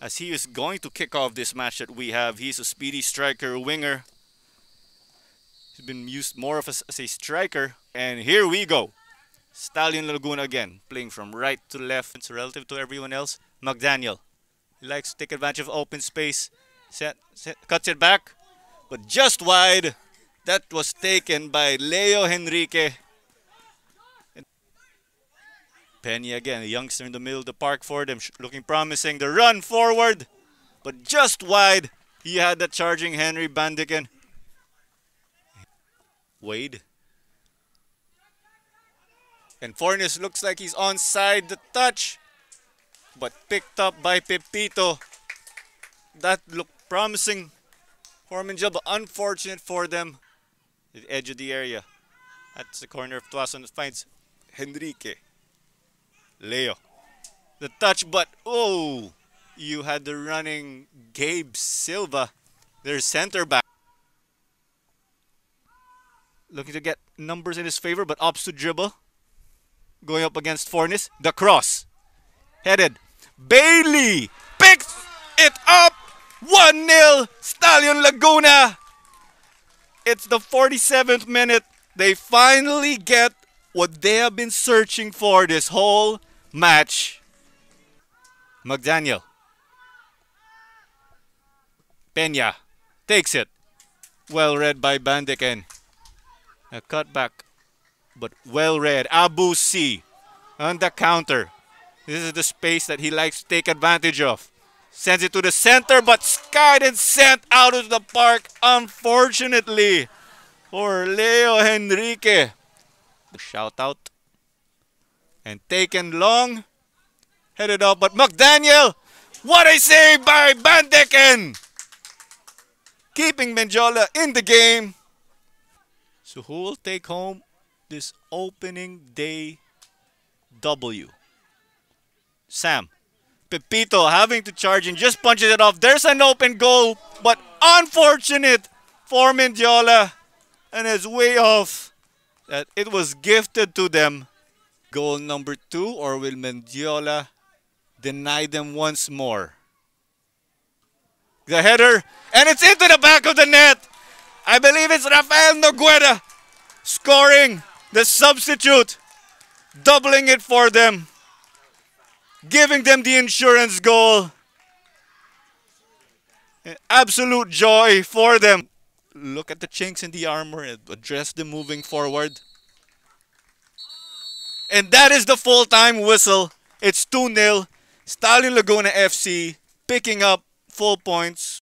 as he is going to kick off this match that we have. He's a speedy striker winger. He's been used more of as, as a striker. And here we go. Stallion Laguna again, playing from right to left. It's relative to everyone else. McDaniel. He likes to take advantage of open space. Set, set, cuts it back, but just wide. That was taken by Leo Henrique. Penny again, a youngster in the middle of the park for them, looking promising. The run forward, but just wide. He had the charging Henry Bandiken. Wade. And Fornes looks like he's onside the touch, but picked up by Pepito. That looked promising for Manjel, but unfortunate for them. The edge of the area. That's the corner of Tuason that finds Henrique. Leo. The touch, but oh, you had the running Gabe Silva, their center back. Looking to get numbers in his favor, but opts to dribble. Going up against Fornes. The cross. Headed. Bailey picks it up. 1 0 Stallion Laguna. It's the 47th minute. They finally get what they have been searching for this whole match. McDaniel. Pena takes it. Well read by Bandiken. A cutback, but well read. Abu C on the counter. This is the space that he likes to take advantage of. Sends it to the center, but skied and sent out of the park, unfortunately, for Leo Henrique. The shout out and taken long. Headed up, but McDaniel, what I say by Bandiken! Keeping Mendiola in the game. So who will take home this opening day W? Sam. Pepito having to charge and just punches it off. There's an open goal, but unfortunate for Mendiola and his way off that it was gifted to them goal number two, or will Mendiola deny them once more? The header, and it's into the back of the net. I believe it's Rafael Noguera scoring the substitute, doubling it for them, giving them the insurance goal. Absolute joy for them. Look at the chinks in the armor address them moving forward. And that is the full time whistle. It's 2 0. Stallion Laguna FC picking up full points